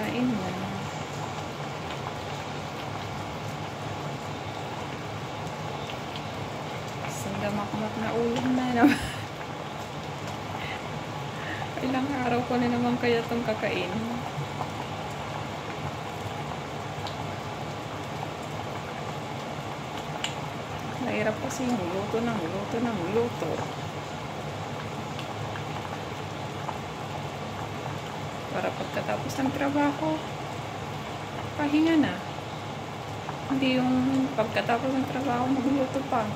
Kain na. Sanda makamat na ulam na naman. Ilang araw ko na naman kaya itong kakain. Mahirap kasi yung luto ng luto ng luto. Para pagkatapos ng trabaho, pahinga na. Hindi yung pagkatapos ng trabaho, magluto pa.